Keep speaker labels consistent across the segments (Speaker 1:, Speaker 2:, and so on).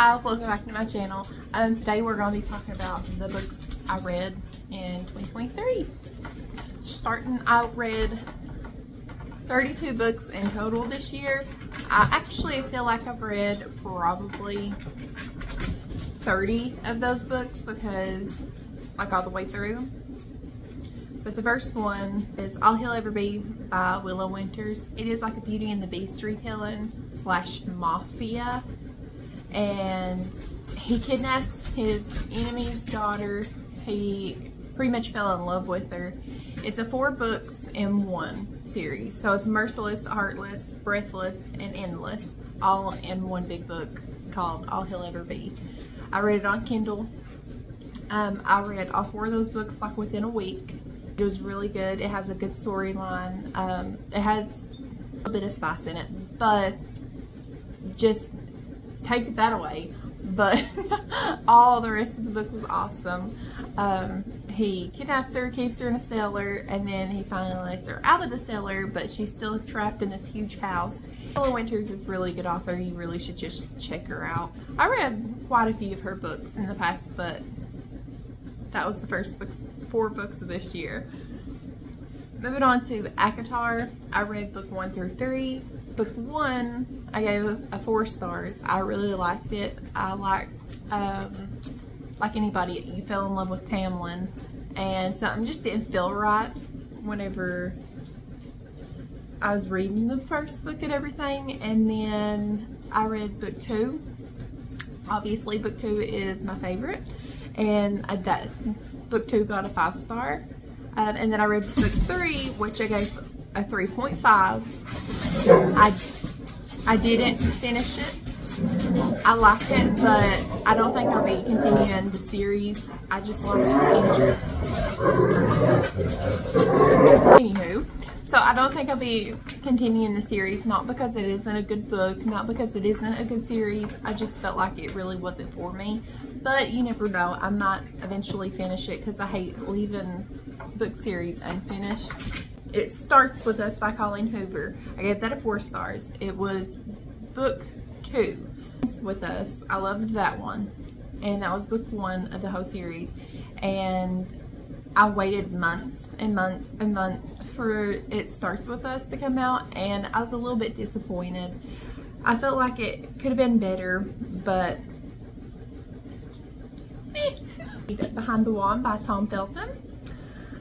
Speaker 1: Hi, welcome back to my channel. Um, today we're going to be talking about the books I read in 2023. Starting, I read 32 books in total this year. I actually feel like I've read probably 30 of those books because like all the way through. But the first one is All He'll Ever Be by Willow Winters. It is like a Beauty and the Beast retelling slash mafia. And he kidnaps his enemy's daughter. He pretty much fell in love with her. It's a four books in one series. So it's Merciless, Heartless, Breathless, and Endless. All in one big book called All He'll Ever Be. I read it on Kindle. Um, I read all four of those books like within a week. It was really good. It has a good storyline. Um, it has a bit of spice in it, but just take that away. But all the rest of the book was awesome. Um, he kidnaps her, keeps her in a cellar, and then he finally lets her out of the cellar, but she's still trapped in this huge house. Willow Winters is really good author. You really should just check her out. I read quite a few of her books in the past, but that was the first books, four books of this year. Moving on to ACOTAR, I read book one through three. Book one, I gave a, a four stars. I really liked it. I liked, um, like anybody, you fell in love with Tamlin, and something just didn't feel right whenever I was reading the first book and everything, and then I read book two. Obviously, book two is my favorite, and I, that book two got a five star. Um, and then I read book three, which I gave a 3.5. I, I didn't finish it. I liked it, but I don't think I'll be continuing the series. I just love the Anywho, so I don't think I'll be continuing the series, not because it isn't a good book, not because it isn't a good series. I just felt like it really wasn't for me. But you never know. I might eventually finish it because I hate leaving book series unfinished. It starts with us by Colleen Hoover. I gave that a four stars. It was book two with us. I loved that one. And that was book one of the whole series. And I waited months and months and months for It Starts With Us to come out and I was a little bit disappointed. I felt like it could have been better, but Beyond the Wand by Tom Felton.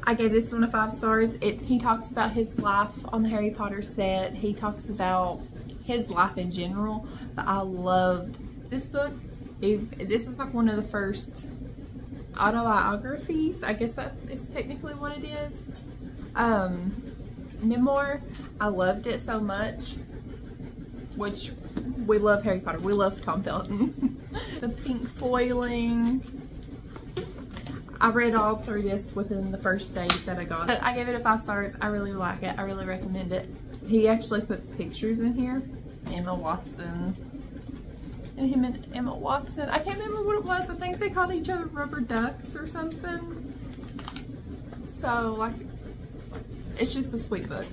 Speaker 1: I gave this one a five stars. It, he talks about his life on the Harry Potter set. He talks about his life in general. But I loved this book. If, this is like one of the first autobiographies. I guess that is technically what it is. Um, memoir. I loved it so much. Which we love Harry Potter. We love Tom Felton. the pink foiling. I read all through this within the first day that I got it. I gave it a five stars. I really like it. I really recommend it. He actually puts pictures in here. Emma Watson. And him and Emma Watson. I can't remember what it was. I think they called each other rubber ducks or something. So, like, it's just a sweet book.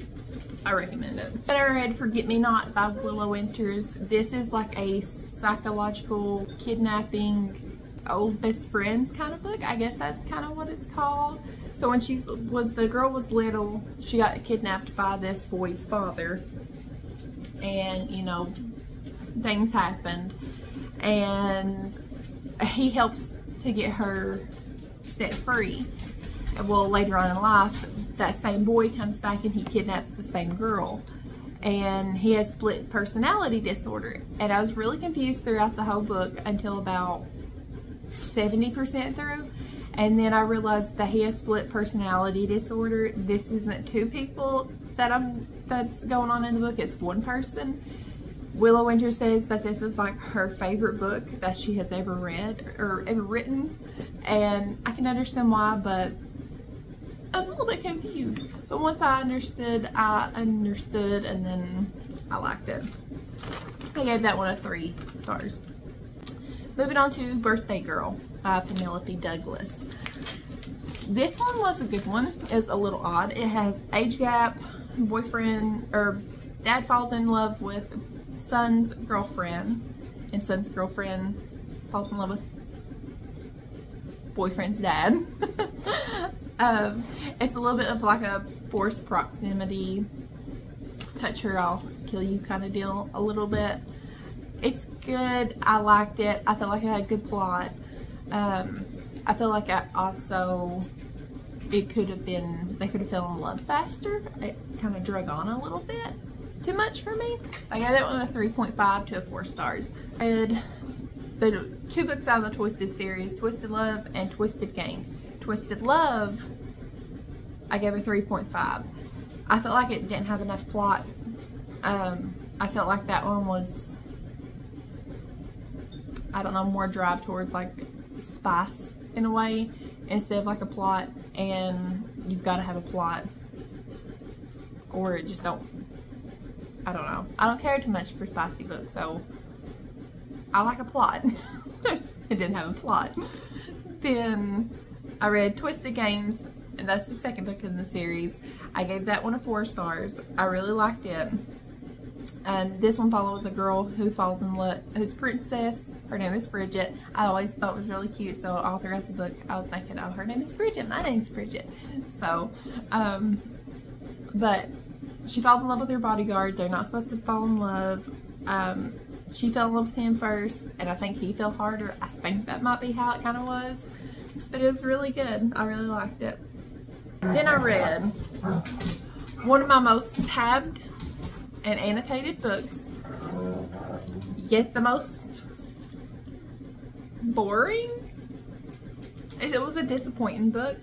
Speaker 1: I recommend it. But I read Forget Me Not by Willow Winters. This is like a psychological kidnapping old best friends kind of book. I guess that's kind of what it's called. So when she's when the girl was little, she got kidnapped by this boy's father. And, you know, things happened. And he helps to get her set free. Well, later on in life, that same boy comes back and he kidnaps the same girl and he has split personality disorder. And I was really confused throughout the whole book until about 70% through. And then I realized that he has split personality disorder. This isn't two people that I'm that's going on in the book, it's one person. Willow Winter says that this is like her favorite book that she has ever read or ever written. And I can understand why, but I was a little bit confused. But once I understood, I understood and then I liked it. I gave that one a three stars. Moving on to Birthday Girl by Penelope Douglas. This one was a good one. It's a little odd. It has age gap, boyfriend, or dad falls in love with son's girlfriend, and son's girlfriend falls in love with boyfriend's dad. um, it's a little bit of like a forced proximity, touch her, I'll kill you kind of deal a little bit. It's good. I liked it. I felt like it had a good plot. Um, I feel like I also, it could have been, they could have fell in love faster. It kind of drug on a little bit. Too much for me. I got that one a 3.5 to a 4 stars. I read the two books out of the Twisted series, Twisted Love and Twisted Games. Twisted Love, I gave a 3.5. I felt like it didn't have enough plot. Um, I felt like that one was, I don't know, more drive towards like spice in a way instead of like a plot and you've got to have a plot. Or just don't I don't know. I don't care too much for spicy books so I like a plot. It didn't have a plot. Then I read Twisted Games and that's the second book in the series. I gave that one a four stars. I really liked it. And this one follows a girl who falls in love who's princess her name is Bridget. I always thought was really cute, so all throughout the book, I was thinking, oh, her name is Bridget. My name's Bridget. So, um, but she falls in love with her bodyguard. They're not supposed to fall in love. Um, she fell in love with him first, and I think he fell harder. I think that might be how it kind of was. But it was really good. I really liked it. Then I read one of my most tabbed and annotated books, yet the most boring. It was a disappointing book.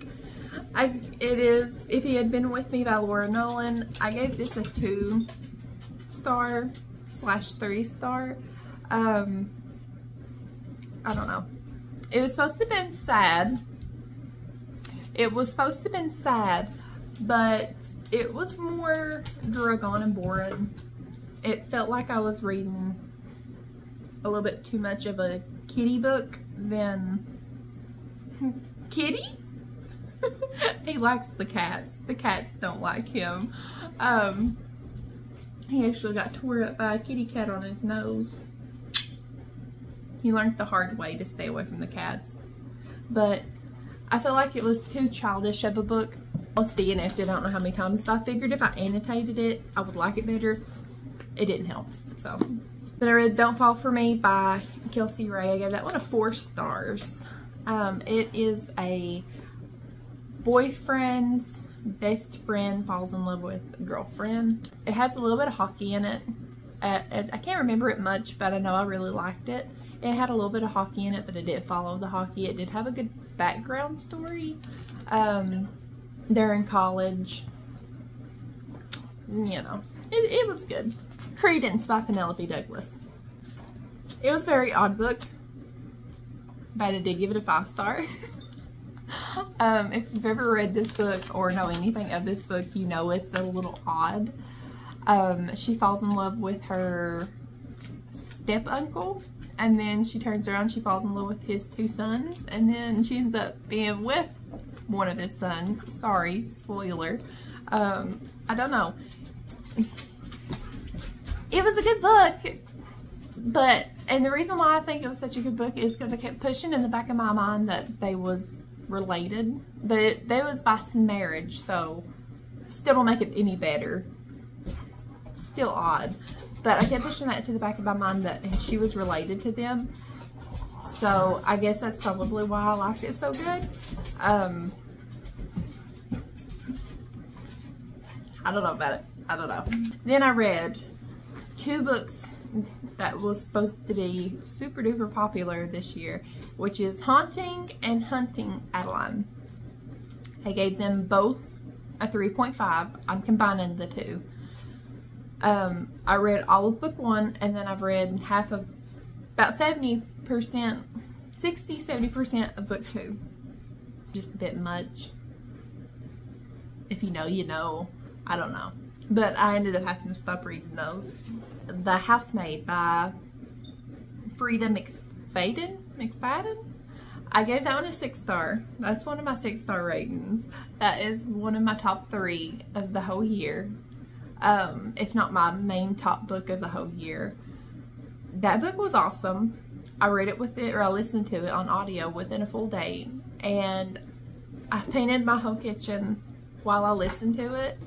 Speaker 1: I it is If He Had Been With Me by Laura Nowlin. I gave this a two star slash three star. Um I don't know. It was supposed to have been sad. It was supposed to have been sad, but it was more drug on and boring. It felt like I was reading a little bit too much of a kitty book than kitty? He likes the cats. The cats don't like him. Um he actually got tore up by a kitty cat on his nose. He learned the hard way to stay away from the cats. But I feel like it was too childish of a book. I was DNF'd I don't know how many times but I figured if I annotated it I would like it better. It didn't help so then I read Don't Fall For Me by Kelsie Rae. I gave that one a four stars. Um, it is a boyfriend's best friend falls in love with a girlfriend. It has a little bit of hockey in it. Uh, I can't remember it much, but I know I really liked it. It had a little bit of hockey in it, but it did follow the hockey. It did have a good background story. Um, they're in college. You know, it, it was good. Credence by Penelope Douglas. It was a very odd book, but I did give it a five star. um, if you've ever read this book or know anything of this book, you know it's a little odd. Um, she falls in love with her step uncle and then she turns around she falls in love with his two sons and then she ends up being with one of his sons sorry spoiler um, I don't know it was a good book. But, and the reason why I think it was such a good book is because I kept pushing in the back of my mind that they was related. But they was by some marriage, so still don't make it any better. Still odd. But I kept pushing that to the back of my mind that she was related to them. So I guess that's probably why I liked it so good. Um, I don't know about it. I don't know. Then I read two books that was supposed to be super duper popular this year, which is Haunting and Hunting Adeline. I gave them both a 3.5. I'm combining the two. Um, I read all of book one and then I've read half of, about 70%, 60, 70% of book two. Just a bit much. If you know, you know. I don't know. But I ended up having to stop reading those. The Housemaid by Freida McFadden. McFadden? I gave that one a six star. That's one of my six star ratings. That is one of my top three of the whole year. Um, if not my main top book of the whole year. That book was awesome. I read it with it, or I listened to it on audio within a full day, and I painted my whole kitchen while I listened to it.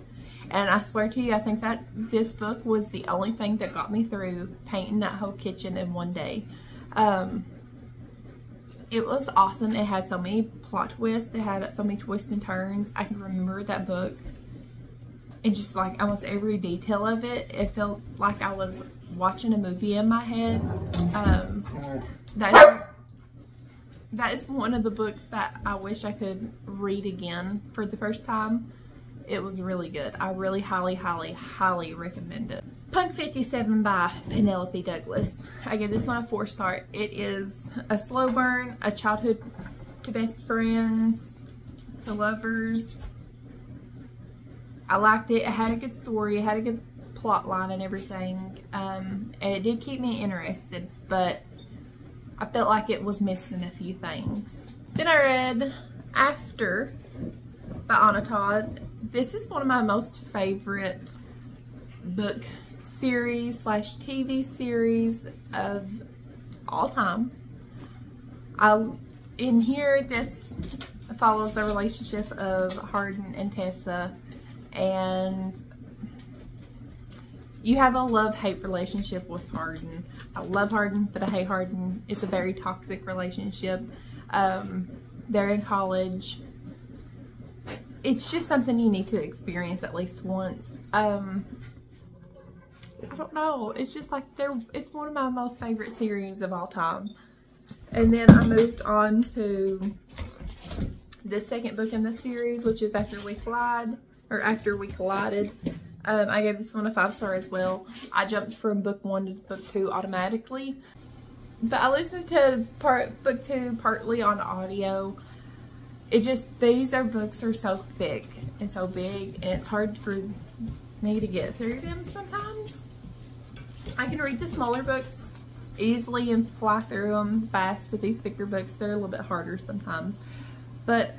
Speaker 1: And I swear to you, I think that this book was the only thing that got me through painting that whole kitchen in one day. Um, it was awesome. It had so many plot twists. It had so many twists and turns. I can remember that book and just like almost every detail of it. It felt like I was watching a movie in my head. Um, that, that is one of the books that I wish I could read again for the first time. It was really good. I really highly, highly, highly recommend it. Punk 57 by Penelope Douglas. I give this one a four star. It is a slow burn, a childhood to best friends, to lovers. I liked it. It had a good story. It had a good plot line and everything. Um, and it did keep me interested, but I felt like it was missing a few things. Then I read After by Anna Todd. This is one of my most favorite book series slash TV series of all time. I in here this follows the relationship of Hardin and Tessa and you have a love-hate relationship with Hardin. I love Hardin, but I hate Hardin. It's a very toxic relationship. Um, they're in college. It's just something you need to experience at least once. Um, I don't know. It's just like they're. It's one of my most favorite series of all time. And then I moved on to the second book in the series, which is After We Collide, or After We Collided. Um, I gave this one a five star as well. I jumped from book one to book two automatically. But I listened to part book two partly on audio. It just, these are books are so thick and so big and it's hard for me to get through them sometimes. I can read the smaller books easily and fly through them fast, but these thicker books, they're a little bit harder sometimes. But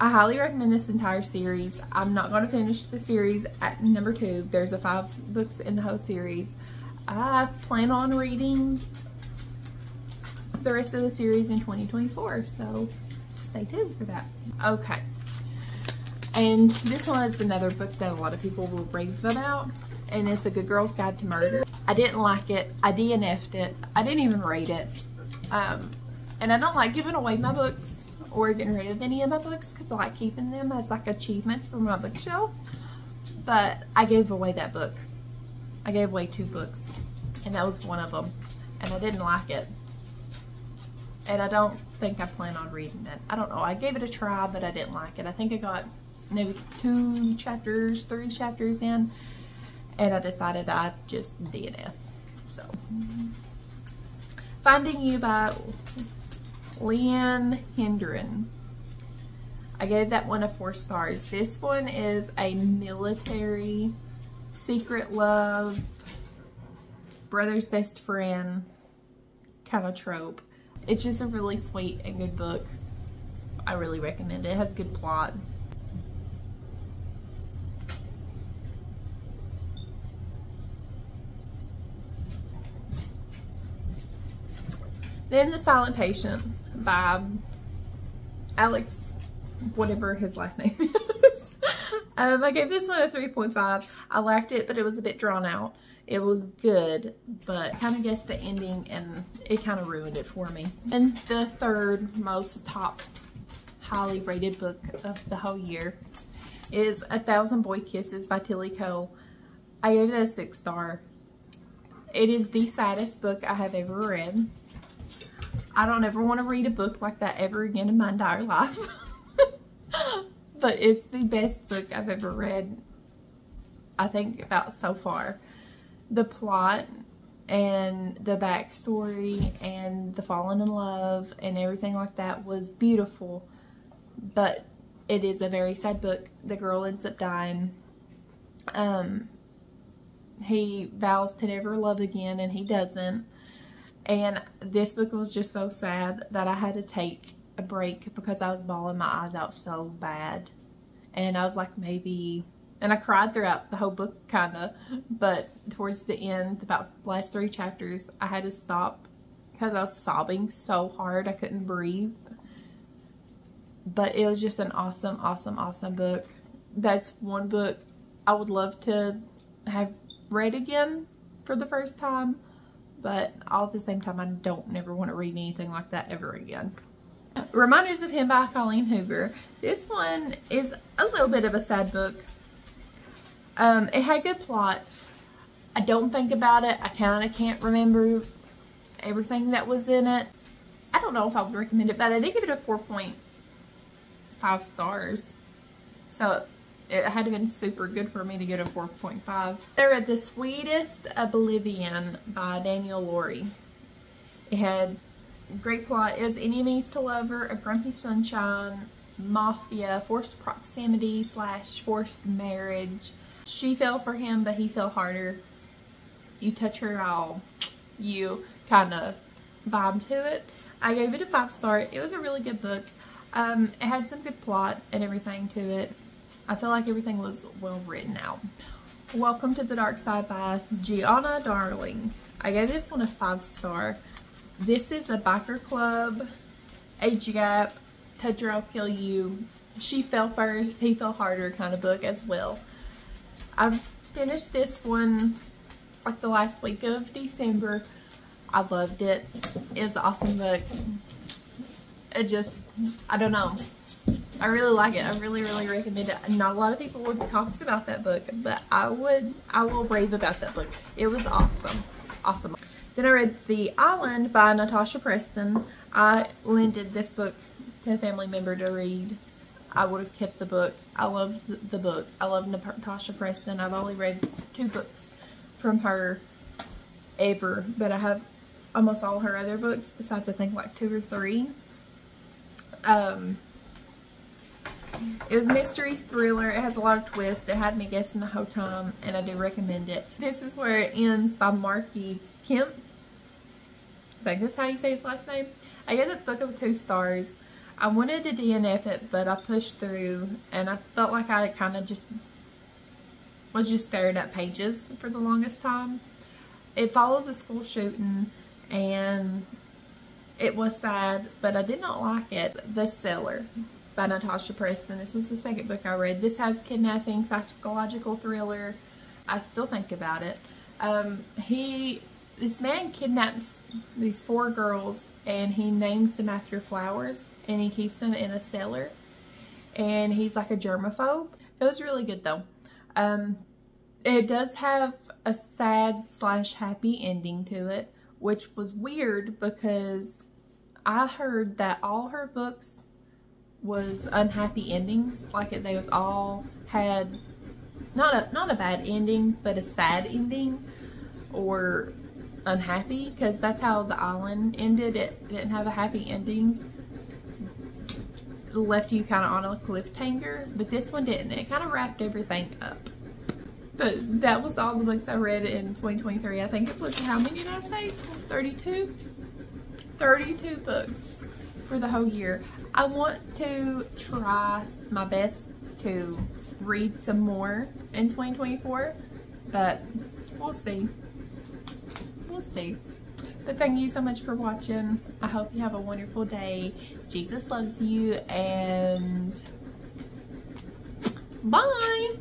Speaker 1: I highly recommend this entire series. I'm not going to finish the series at number two. There's a five books in the whole series. I plan on reading the rest of the series in 2024, so stay tuned for that. Okay. And this one is another book that a lot of people will rave about and it's A Good Girl's Guide to Murder. I didn't like it. I DNF'd it. I didn't even rate it. Um, and I don't like giving away my books or getting rid of any of my books because I like keeping them as like achievements for my bookshelf. But I gave away that book. I gave away two books and that was one of them. And I didn't like it. And I don't think I plan on reading it. I don't know. I gave it a try, but I didn't like it. I think I got maybe two chapters, three chapters in, and I decided I'd just DNF. So, Finding You by Leanne Hendren. I gave that one a four stars. This one is a military secret love, brother's best friend kind of trope. It's just a really sweet and good book. I really recommend it. It has good plot. Then The Silent Patient by Alex, whatever his last name is. um, I gave this one a 3.5. I liked it, but it was a bit drawn out. It was good, but kind of guessed the ending and it kind of ruined it for me. And the third most top highly rated book of the whole year is A Thousand Boy Kisses by Tilly Cole. I gave it a six star. It is the saddest book I have ever read. I don't ever want to read a book like that ever again in my entire life. but it's the best book I've ever read, I think, about so far. The plot and the backstory and the falling in love and everything like that was beautiful. But it is a very sad book. The girl ends up dying. Um, he vows to never love again and he doesn't and this book was just so sad that I had to take a break because I was bawling my eyes out so bad. And I was like, maybe, and I cried throughout the whole book kind of, but towards the end, about the last three chapters, I had to stop because I was sobbing so hard I couldn't breathe. But it was just an awesome, awesome, awesome book. That's one book I would love to have read again for the first time. But all at the same time, I don't never want to read anything like that ever again. Reminders of Him by Colleen Hoover. This one is a little bit of a sad book. Um, it had good plot. I don't think about it. I kind of can't remember everything that was in it. I don't know if I would recommend it, but I did give it a 4.5 stars. So it had been super good for me to get a 4.5. I read The Sweetest Oblivion by Danielle Lori. It had great plot. Is enemies to lover, a grumpy sunshine, mafia, forced proximity slash forced marriage. She fell for him, but he fell harder. You touch her all, you kind of vibe to it. I gave it a five star. It was a really good book. Um, it had some good plot and everything to it. I feel like everything was well written out. Welcome to the Dark Side by Giana Darling. I gave this one a five star. This is a biker club, age gap, touch her, I'll kill you. She fell first, he fell harder kind of book as well. I've finished this one like the last week of December. I loved it. It's awesome book. It just, I don't know. I really like it. I really, really recommend it. Not a lot of people would talk about that book, but I would, I will rave about that book. It was awesome. Awesome. Then I read The Island by Natasha Preston. I lended this book to a family member to read. I would have kept the book. I loved the book. I love Natasha Preston. I've only read two books from her ever, but I have almost all her other books besides I think like two or three. Um, it was mystery thriller. It has a lot of twists. It had me guessing the whole time, and I do recommend it. This is where it ends by Marky Kemp. I think that's how you say his last name. I gave the book of two stars. I wanted to DNF it, but I pushed through, and I felt like I kind of just was just staring at pages for the longest time. It follows a school shooting, and it was sad, but I did not like it. The Cellar by Natasha Preston. This is the second book I read. This has kidnapping, psychological thriller. I still think about it. Um, he, this man kidnaps these four girls and he names them after flowers and he keeps them in a cellar. And he's like a germaphobe. It was really good though. Um, it does have a sad slash happy ending to it, which was weird because I heard that all her books was unhappy endings. Like it they was all had not a not a bad ending, but a sad ending or unhappy because that's how the island ended. It didn't have a happy ending. It left you kind of on a cliffhanger, but this one didn't. It kind of wrapped everything up. But that was all the books I read in 2023. I think it was, how many did I say? 32? 32 books for the whole year. I want to try my best to read some more in 2024, but we'll see. See. But thank you so much for watching. I hope you have a wonderful day. Jesus loves you and bye.